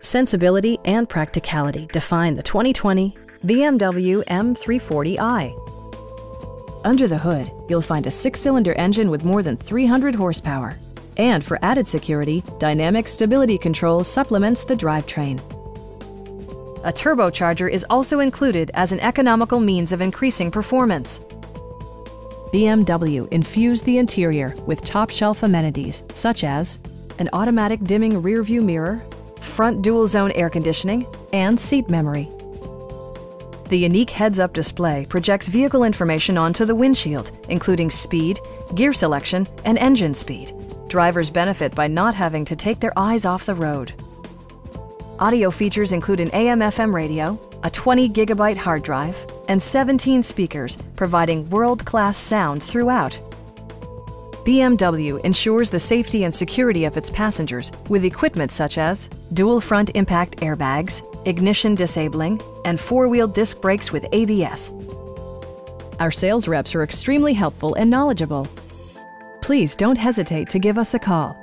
Sensibility and practicality define the 2020 BMW M340i. Under the hood, you'll find a six-cylinder engine with more than 300 horsepower. And for added security, Dynamic Stability Control supplements the drivetrain. A turbocharger is also included as an economical means of increasing performance. BMW infused the interior with top-shelf amenities such as an automatic dimming rearview mirror, front dual-zone air conditioning, and seat memory. The unique heads-up display projects vehicle information onto the windshield, including speed, gear selection, and engine speed. Drivers benefit by not having to take their eyes off the road. Audio features include an AM-FM radio, a 20 gigabyte hard drive, and 17 speakers, providing world-class sound throughout. BMW ensures the safety and security of its passengers with equipment such as dual front impact airbags, ignition disabling, and four-wheel disc brakes with ABS. Our sales reps are extremely helpful and knowledgeable. Please don't hesitate to give us a call